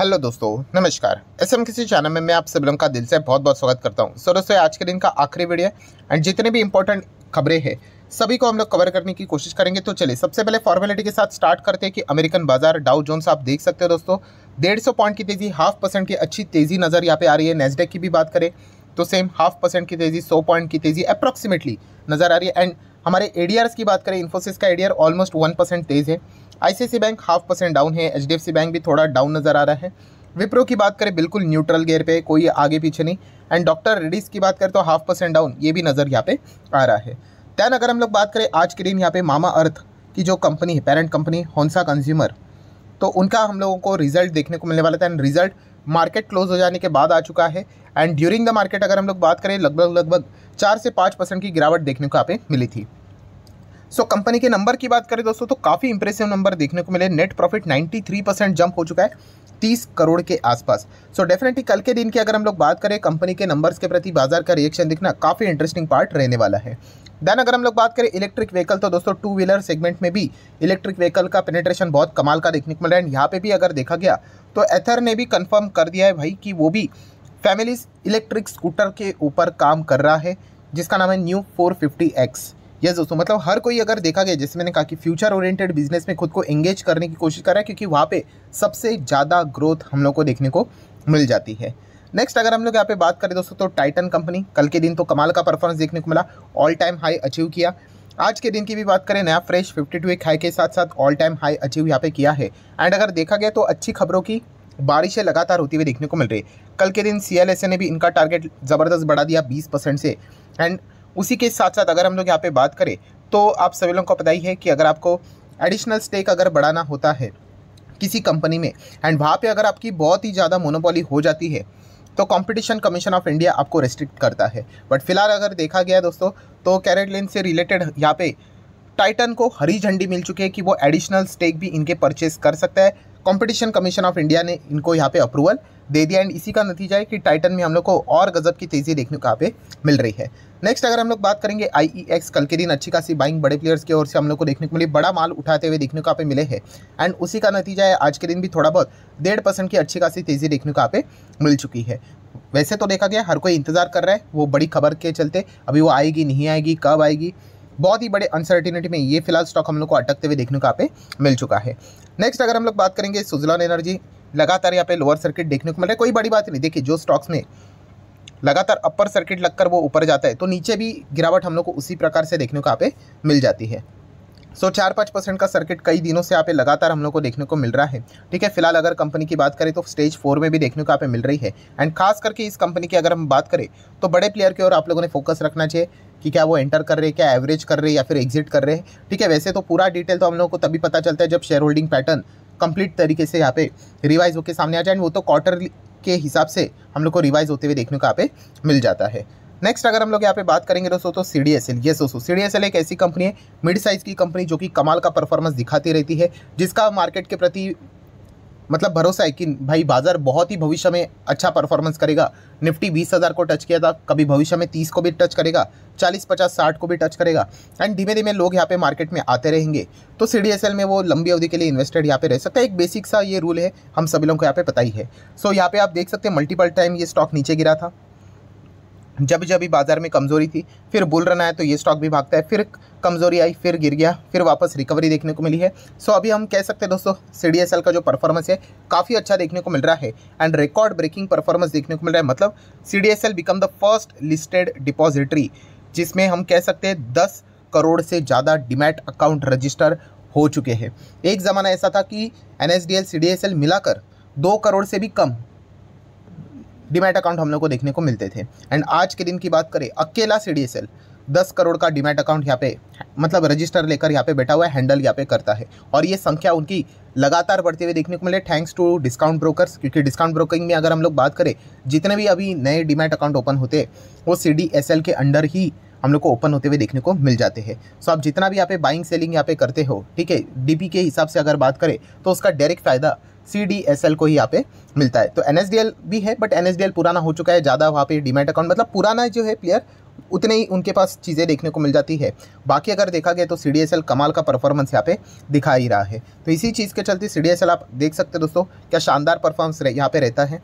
Hello दोस्तों, नमस्कार। S M किसी चैनल में मैं आप सभी लोगों का दिल से बहुत बहुत स्वागत करता हूँ। सो दोस्तों आज के दिन का आखिरी वीडियो है एंड जितने भी इंपॉर्टेंट खबरें हैं, सभी को हम लोग कवर करने की कोशिश करेंगे। तो चलिए, सबसे पहले फॉर्मेलिटी के साथ स्टार्ट करते हैं कि अमेरिकन बाज़ार डाउ जोन्स आप देख सकते हो दोस्तों, डेढ़ सौ पॉइंट की तेज़ी हाफ़ परसेंट की अच्छी तेज़ी नज़र यहाँ पे आ रही है। नेजडेक की भी बात करें तो सेम हाफ़ परसेंट की तेज़ी, सौ पॉइंट की तेज़ी अप्रॉक्सीमेटली नज़र आ रही है। एंड हमारे एडीआर की बात करें इन्फोसिस का एडीआर ऑलमोस्ट वन परसेंट तेज है। ICICI bank half percent down है एचडीएफसी बैंक भी थोड़ा डाउन नज़र आ रहा है। विप्रो की बात करें, बिल्कुल न्यूट्रल गेयर पे, कोई आगे पीछे नहीं। एंड डॉक्टर रेडिस की बात करें तो हाफ़ परसेंट डाउन ये भी नज़र यहाँ पे आ रहा है। दैन अगर हम लोग बात करें, आज के दिन यहाँ पे मामा अर्थ की जो कंपनी है पेरेंट कंपनी होन्सा कंज्यूमर तो उनका हम लोगों को रिज़ल्ट देखने को मिलने वाला था। एंड रिज़ल्ट मार्केट क्लोज हो जाने के बाद आ चुका है। एंड ड्यूरिंग द मार्केट अगर हम लोग बात करें लगभग लगभग चार से पाँच परसेंट की गिरावट देखने को यहाँ पे मिली थी। सो कंपनी के नंबर की बात करें दोस्तों तो काफ़ी इंप्रेसिव नंबर देखने को मिले। नेट प्रॉफिट 93 परसेंट जंप हो चुका है 30 करोड़ के आसपास। सो डेफिनेटली कल के दिन की अगर हम लोग बात करें कंपनी के नंबर्स के प्रति बाज़ार का रिएक्शन दिखना काफ़ी इंटरेस्टिंग पार्ट रहने वाला है। देन अगर हम लोग बात करें इलेक्ट्रिक व्हीकल तो दोस्तों टू व्हीलर सेगमेंट में भी इलेक्ट्रिक व्हीकल का पेनेट्रेशन बहुत कमाल का देखने को मिल रहा है। यहाँ पे भी अगर देखा गया तो एथर ने भी कंफर्म कर दिया है भाई कि वो भी फैमिलीज़ इलेक्ट्रिक स्कूटर के ऊपर काम कर रहा है, जिसका नाम है new four fifty X yes दोस्तों मतलब हर कोई अगर देखा गया, जैसे मैंने कहा कि फ्यूचर ओरिएंटेड बिज़नेस में खुद को एंगेज करने की कोशिश कर रहा है, क्योंकि वहाँ पे सबसे ज़्यादा ग्रोथ हम लोग को देखने को मिल जाती है। नेक्स्ट अगर हम लोग यहाँ पे बात करें दोस्तों तो टाइटन कंपनी कल के दिन तो कमाल का परफॉर्मेंस देखने को मिला ऑल टाइम हाई अचीव किया। आज के दिन की भी बात करें, नया फ्रेश 52 एक हाई के साथ साथ ऑल टाइम हाई अचीव यहाँ पे किया है। एंड अगर देखा गया तो अच्छी खबरों की बारिशें लगातार होती हुई देखने को मिल रही। है कल के दिन सी ने भी इनका टारगेट ज़बरदस्त बढ़ा दिया बीस से। एंड उसी के साथ साथ अगर हम लोग यहाँ पे बात करें तो आप सभी लोगों को पता ही है कि अगर आपको एडिशनल स्टेक अगर बढ़ाना होता है किसी कंपनी में एंड वहाँ पे अगर आपकी बहुत ही ज़्यादा मोनोपॉली हो जाती है तो कंपटीशन कमीशन ऑफ़ इंडिया आपको रेस्ट्रिक्ट करता है। बट फ़िलहाल अगर देखा गया दोस्तों तो कैरेट लेन से रिलेटेड यहाँ पे टाइटन को हरी झंडी मिल चुकी है कि वो एडिशनल स्टेक भी इनके परचेज कर सकता है। कंपटीशन कमीशन ऑफ़ इंडिया ने इनको यहाँ पे अप्रूवल दे दिया। एंड इसी का नतीजा है कि टाइटन में हम लोग को और गजब की तेज़ी देखने को यहाँ पे मिल रही है। नेक्स्ट अगर हम लोग बात करेंगे आई e कल के दिन अच्छी खासी बाइंग बड़े प्लेयर्स की ओर से हम लोग को देखने को मिली। बड़ा माल उठाते हुए देखने को यहाँ पे मिले हैं। एंड उसी का नतीजा है, आज के दिन भी थोड़ा बहुत डेढ़ परसेंट की अच्छी खासी तेज़ी देखने को यहाँ पे मिल चुकी है। वैसे तो देखा गया, हर कोई इंतज़ार कर रहा है, वो बड़ी खबर के चलते, अभी वो आएगी, नहीं आएगी, कब आएगी? बहुत ही बड़े अनसर्टिनिटी में ये फ़िलहाल स्टॉक हम लोग को अटकते हुए देखने को यहाँ पे मिल चुका है। नेक्स्ट अगर हम लोग बात करेंगे सुजलॉन एनर्जी लगातार यहाँ पे लोअर सर्किट देखने को मिल रहा है। कोई बड़ी बात नहीं देखिए जो स्टॉक्स में लगातार अपर सर्किट लगकर वो ऊपर जाता है तो नीचे भी गिरावट हम लोग को उसी प्रकार से देखने को यहाँ पे मिल जाती है। सो so, चार पाँच परसेंट का सर्किट कई दिनों से यहाँ पे लगातार हम लोग को देखने को मिल रहा है। ठीक है फ़िलहाल अगर कंपनी की बात करें तो स्टेज फोर में भी देखने को यहाँ पे मिल रही है। एंड खास करके इस कंपनी की अगर हम बात करें तो बड़े प्लेयर की ओर आप लोगों ने फोकस रखना चाहिए। कि क्या वो एंटर कर रहे हैं क्या एवरेज कर रहे हैं या फिर एग्जिट कर रहे हैं ठीक है, वैसे तो पूरा डिटेल तो हम लोग को तभी पता चलता है जब शेयर होल्डिंग पैटर्न कंप्लीट तरीके से यहाँ पे रिवाइज होकर सामने आ जाए वो तो क्वार्टर के हिसाब से हम लोग को रिवाइज होते हुए देखने को यहाँ पे मिल जाता है। नेक्स्ट अगर हम लोग यहाँ पे बात करेंगे दोस्तों तो सी डी एस एल ये दोस्तों सी डी एस एल एक ऐसी कंपनी है मिड साइज़ की कंपनी जो कि कमाल का परफॉर्मेंस दिखाती रहती है, जिसका मार्केट के प्रति मतलब भरोसा है कि भाई बाज़ार बहुत ही भविष्य में अच्छा परफॉर्मेंस करेगा। निफ्टी बीस हज़ार को टच किया था कभी भविष्य में तीस को भी टच करेगा चालीस पचास साठ को भी टच करेगा। एंड धीमे धीमे लोग यहाँ पे मार्केट में आते रहेंगे। तो सीडीएसएल में वो लंबी अवधि के लिए इन्वेस्टेड यहाँ पे रह सकता है। एक बेसिक सा ये रूल है हम सभी लोगों को यहाँ पे पता ही है। सो so, यहाँ पे आप देख सकते हैं मल्टीपल टाइम ये स्टॉक नीचे गिरा था। जब जब भी बाज़ार में कमज़ोरी थी, फिर बुल रन आया तो ये स्टॉक भी भागता है। फिर कमज़ोरी आई, फिर गिर गया, फिर वापस रिकवरी देखने को मिली है। सो अभी हम कह सकते हैं दोस्तों सीडीएसएल का जो परफॉर्मेंस है, काफ़ी अच्छा देखने को मिल रहा है। एंड रिकॉर्ड ब्रेकिंग परफॉर्मेंस देखने को मिल रहा है। मतलब CDSL become the first listed depository जिसमें हम कह सकते हैं दस करोड़ से ज़्यादा डिमैट अकाउंट रजिस्टर हो चुके हैं। एक ज़माना ऐसा था कि एन एस मिलाकर दो करोड़ से भी कम डीमैट अकाउंट हम लोग को देखने को मिलते थे। एंड आज के दिन की बात करें, अकेला सी डी एस एल दस करोड़ का डिमेट अकाउंट यहाँ पे मतलब रजिस्टर लेकर यहाँ पे बैठा हुआ है, हैंडल यहाँ पे करता है। और ये संख्या उनकी लगातार बढ़ती हुए देखने को मिले थैंक्स टू डिस्काउंट ब्रोकर्स क्योंकि डिस्काउंट ब्रोकिंग में अगर हम लोग बात करें, जितने भी अभी नए डिमेट अकाउंट ओपन होते वो सी डी एस एल के अंडर ही हम लोग को ओपन होते हुए देखने को मिल जाते हैं। सो आप जितना भी यहाँ पे बाइंग सेलिंग यहाँ पे करते हो, ठीक है? डीपी के हिसाब से अगर बात करें तो उसका डायरेक्ट फ़ायदा सी डी एस एल को ही यहाँ पे मिलता है। तो एन एस डी एल भी है but N S D L पुराना हो चुका है, ज़्यादा वहाँ पे डीमेट अकाउंट मतलब पुराना जो है प्लेयर उतने ही उनके पास चीज़ें देखने को मिल जाती है। बाकी अगर देखा गया तो सी डी एस एल कमाल का परफॉर्मेंस यहाँ पे दिखा ही रहा है। तो इसी चीज़ के चलते सी डी एस एल आप देख सकते हैं दोस्तों, क्या शानदार परफॉर्मेंस यहाँ पे रहता है।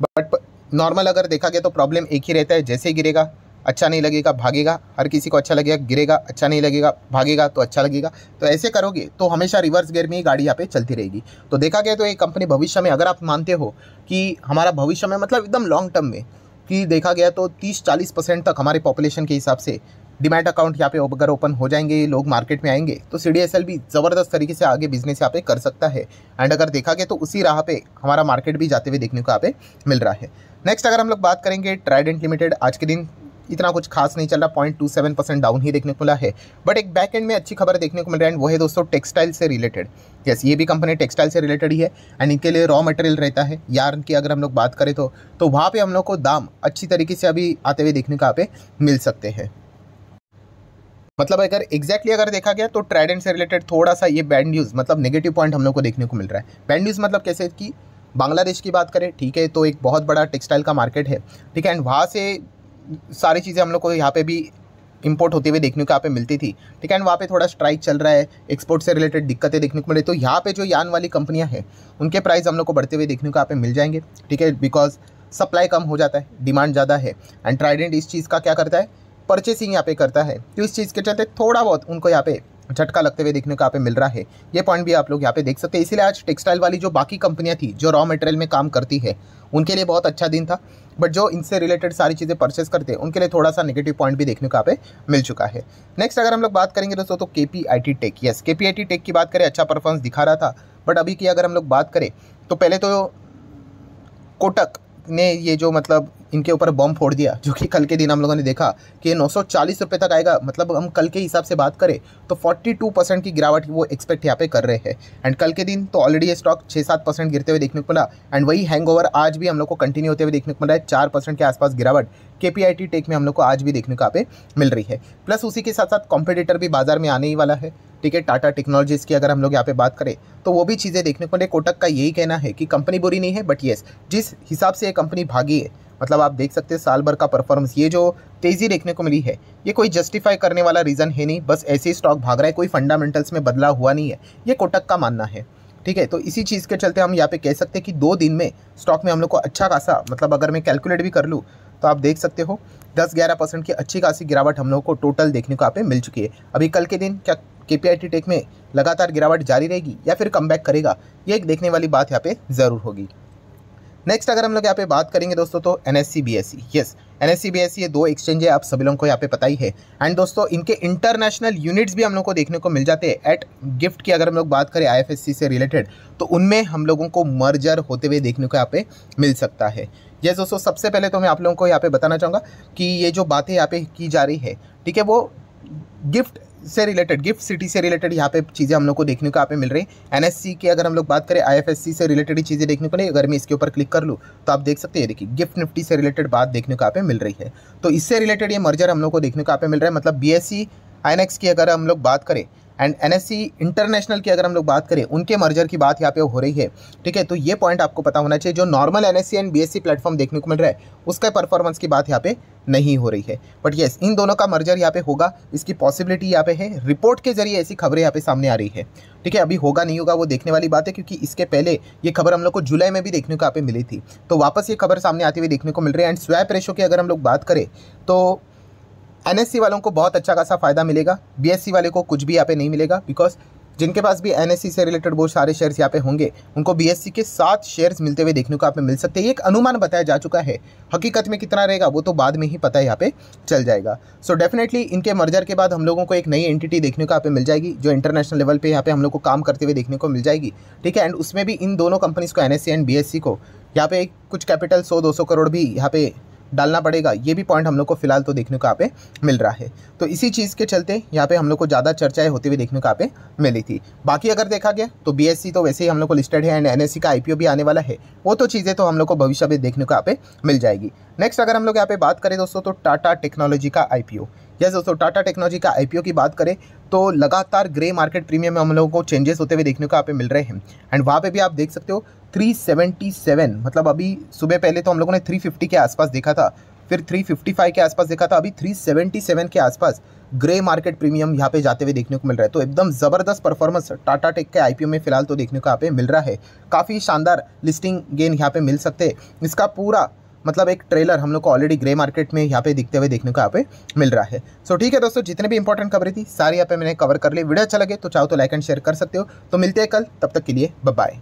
बट नॉर्मल अगर देखा गया तो प्रॉब्लम एक ही रहता है, जैसे गिरेगा अच्छा नहीं लगेगा, भागेगा। हर किसी को अच्छा लगेगा, गिरेगा अच्छा नहीं लगेगा, भागेगा तो अच्छा लगेगा। तो ऐसे करोगे तो हमेशा रिवर्स गियर में ही गाड़ी यहाँ पे चलती रहेगी। तो देखा गया तो ये कंपनी भविष्य में, अगर आप मानते हो कि हमारा भविष्य में मतलब एकदम लॉन्ग टर्म में, कि देखा गया तो तीस चालीस परसेंट तक हमारे पॉपुलेशन के हिसाब से डिमैट अकाउंट यहाँ पे अगर ओपन हो जाएँगे लोग मार्केट में आएँगे तो सीडीएसएल भी ज़बरदस्त तरीके से आगे बिज़नेस यहाँ पे कर सकता है। एंड अगर देखा गया तो उसी राह पे हमारा मार्केट भी जाते हुए देखने को यहाँ पे मिल रहा है। नेक्स्ट अगर हम लोग बात करेंगे ट्राइडेंट लिमिटेड आज के दिन इतना कुछ खास नहीं चल रहा point two seven percent down ही देखने को मिला है। बट एक बैक एंड में अच्छी खबर देखने को मिल रहा है, वो है दोस्तों टेक्सटाइल से रिलेटेड यस ये भी कंपनी टेक्सटाइल से रिलेटेड ही है एंड इनके लिए रॉ मटेरियल रहता है। यार्न की अगर हम लोग बात करें तो तो वहाँ पे हम लोग को दाम अच्छी तरीके से अभी आते हुए देखने को यहाँ पे मिल सकते हैं। मतलब अगर एग्जैक्टली अगर देखा गया तो ट्राइडेंट से रिलेटेड थोड़ा सा ये बैड न्यूज़ मतलब नेगेटिव पॉइंट हम लोग को देखने को मिल रहा है। बैड न्यूज़ मतलब कैसे कि बांग्लादेश की बात करें, ठीक है तो एक बहुत बड़ा टेक्सटाइल का मार्केट है, ठीक है एंड वहाँ से सारी चीज़ें हम लोग को यहाँ पे भी इंपोर्ट होते हुए देखने को यहाँ पे मिलती थी। ठीक है एंड वहाँ पे थोड़ा स्ट्राइक चल रहा है एक्सपोर्ट से रिलेटेड दिक्कतें देखने को मिली। तो यहाँ पे जो यान वाली कंपनियाँ हैं, उनके प्राइस हम लोग को बढ़ते हुए देखने को यहाँ पे मिल जाएँगे। ठीक है बिकॉज़ सप्लाई कम हो जाता है डिमांड ज़्यादा है एंड ट्राइडेंट इस चीज़ का क्या करता है? परचेसिंग यहाँ पे करता है। तो इस चीज़ के चलते थोड़ा बहुत उनको यहाँ पे झटका लगते हुए देखने को यहाँ पे मिल रहा है। ये पॉइंट भी आप लोग यहाँ पे देख सकते हैं। इसीलिए आज टेक्सटाइल वाली जो बाकी कंपनियाँ थी, जो रॉ मटेरियल में काम करती है, उनके लिए बहुत अच्छा दिन था। बट जो इनसे रिलेटेड सारी चीज़ें परचेस करते हैं, उनके लिए थोड़ा सा नेगेटिव पॉइंट भी देखने को यहाँ पे मिल चुका है। नेक्स्ट अगर हम लोग बात करेंगे दोस्तों तो K P I T tech yes K P I T tech की बात करें अच्छा परफॉर्मेंस दिखा रहा था। बट अभी की अगर हम लोग बात करें तो पहले तो कोटक ने ये जो मतलब इनके ऊपर बम फोड़ दिया, जो कि कल के दिन हम लोगों ने देखा कि ये नौ सौ तक आएगा। मतलब हम कल के हिसाब से बात करें तो 42 परसेंट की गिरावट वो एक्सपेक्ट यहाँ पे कर रहे हैं। एंड कल के दिन तो ऑलरेडी ये स्टॉक छः सात परसेंट गिरते हुए देखने को मिला। एंड वही हैंग आज भी हम लोग को कंटिन्यू होते हुए देखने को मिला है। चार परसेंट के आसपास गिरावट के पी टेक में हम लोग को आज भी देखने को यहाँ पे मिल रही है। प्लस उसी के साथ साथ कॉम्पिटिटर भी बाज़ार में आने ही वाला है। ठीक है टाटा टेक्नोलॉजीज़ की अगर हम लोग यहाँ पे बात करें तो वो भी चीज़ें देखने को मिले। कोटक का यही कहना है कि कंपनी बुरी नहीं है बट येस जिस हिसाब से ये कंपनी भागी है मतलब आप देख सकते हैं साल भर का परफॉर्मेंस ये जो तेज़ी देखने को मिली है, ये कोई जस्टिफाई करने वाला रीज़न है नहीं। बस ऐसे ही स्टॉक भाग रहा है, कोई फंडामेंटल्स में बदलाव हुआ नहीं है। ये कोटक का मानना है, ठीक है? तो इसी चीज़ के चलते हम यहाँ पे कह सकते हैं कि दो दिन में स्टॉक में हम लोग को अच्छा खासा मतलब अगर मैं कैलकुलेट भी कर लूँ तो आप देख सकते हो, दस ग्यारह परसेंट की अच्छी खासी गिरावट हम लोग को टोटल देखने को यहाँ पे मिल चुकी है। अभी कल के दिन क्या के पी टेक में लगातार गिरावट जारी रहेगी या फिर कम करेगा, ये एक देखने वाली बात यहाँ पे ज़रूर होगी। नेक्स्ट अगर हम लोग यहाँ पे बात करेंगे दोस्तों तो N S C B S C yes N S C B S C ये दो एक्सचेंज है, आप सभी लोगों को यहाँ पे पता ही है। एंड दोस्तों, इनके इंटरनेशनल यूनिट्स भी हम लोग को देखने को मिल जाते हैं। एट गिफ्ट की अगर हम लोग बात करें आई एफ़ एस सी से रिलेटेड तो उनमें हम लोगों को मर्जर होते हुए देखने को यहाँ पे मिल सकता है। यस दोस्तों, सबसे पहले तो मैं आप लोगों को यहाँ पे बताना चाहूँगा कि ये जो बातें यहाँ पे की जा रही है, ठीक है, वो गिफ्ट से रिलेटेड गिफ्ट सिटी से रिलेटेड यहाँ पे चीज़ें हम लोग को देखने को यहाँ पे मिल रही है। एनएससी की अगर हम लोग बात करें आईएफएससी से रिलेटेड ही चीज़ें देखने को नहीं, अगर मैं इसके ऊपर क्लिक कर लूँ तो आप देख सकते हैं देखिए गिफ्ट निफ्टी से रिलेटेड बात देखने को यहाँ पे मिल रही है। तो इससे रिलेटेड ये मर्जर हम लोग को देखने को यहाँ पे मिल रहा है मतलब बी एस की अगर हम लोग बात करें एंड एन इंटरनेशनल की अगर हम लोग बात करें, उनके मर्जर की बात यहाँ पे हो रही है, ठीक है? तो ये पॉइंट आपको पता होना चाहिए, जो normal N and B platform देखने को मिल रहा है, उसका परफॉर्मेंस की बात यहाँ पे नहीं हो रही है। बट येस इन दोनों का मर्जर यहाँ पे होगा, इसकी पॉसिबिलिटी यहाँ पे है रिपोर्ट के ज़रिए ऐसी खबरें यहाँ पे सामने आ रही है। ठीक है? अभी होगा नहीं होगा, वो देखने वाली बात है, क्योंकि इसके पहले ये खबर हम लोग को जुलाई में भी देखने को यहाँ पे मिली थी। तो वापस ये खबर सामने आती हुई देखने को मिल रही है एंड स्वैप रेशो की अगर हम लोग बात करें तो एन वालों को बहुत अच्छा खासा फ़ायदा मिलेगा। बीएससी वाले को कुछ भी यहाँ पे नहीं मिलेगा बिकॉज़ जिनके पास भी एन से रिलेटेड बहुत सारे शेयर्स यहाँ पे होंगे, उनको बीएससी के सात शेयर्स मिलते हुए देखने को यहाँ पे मिल सकते हैं। एक अनुमान बताया जा चुका है। हकीकत में कितना रहेगा वो तो बाद में ही पता यहाँ पे चल जाएगा। सो so डेफिनेटली इनके मर्जर के बाद हम लोगों को एक नई एंटिटी देखने को यहाँ पे मिल जाएगी, जो इंटरनेशनल लेवल पर यहाँ पे हम लोग को काम करते हुए देखने को मिल जाएगी। ठीक है एंड उसमें भी इन दोनों कंपनीज़ को एन एंड BSC को यहाँ पे कुछ कैपिटल सौ, दो करोड़ भी यहाँ पे डालना पड़ेगा। ये भी पॉइंट हम लोग को फ़िलहाल तो देखने को यहाँ पे मिल रहा है। तो इसी चीज़ के चलते यहाँ पे हम लोग को ज़्यादा चर्चाएँ होती हुई देखने को यहाँ पे मिली थी। बाकी अगर देखा गया तो बी तो वैसे ही हम लोग को लिस्टेड है एंड एन का आईपीओ भी आने वाला है। वो तो चीज़ें तो हम लोग को भविष्य में देखने को यहाँ पे मिल जाएगी। नेक्स्ट अगर हम लोग यहाँ पे बात करें दोस्तों तो टाटा टेक्नोलॉजी का आईपीओ यस दोस्तों टाटा टेक्नोलॉजी का आईपीओ की बात करें तो लगातार ग्रे मार्केट प्रीमियम में हम लोगों को चेंजेस होते हुए देखने को यहाँ पे मिल रहे हैं। एंड वहाँ पे भी आप देख सकते हो 377 मतलब अभी सुबह पहले तो हम लोगों ने 350 के आसपास देखा था, फिर 355 के आसपास देखा था, अभी 377 के आसपास ग्रे मार्केट प्रीमियम यहाँ पे जाते हुए देखने को मिल रहा है। तो एकदम ज़बरदस्त परफॉर्मेंस टाटा टेक के आईपीओ में फ़िलहाल तो देखने को यहाँ पे मिल रहा है। काफ़ी शानदार लिस्टिंग गेन यहाँ पे मिल सकते हैं। इसका पूरा मतलब एक ट्रेलर हम लोग को ऑलरेडी ग्रे मार्केट में यहाँ पे दिखते हुए देखने को यहाँ पे मिल रहा है। सो ठीक है दोस्तों, जितने भी इंपॉर्टेंट खबरें थी, सारी यहाँ पे मैंने कवर कर ली। वीडियो अच्छा लगे तो चाहो तो लाइक एंड शेयर कर सकते हो। तो मिलते हैं कल, तब तक के लिए बाय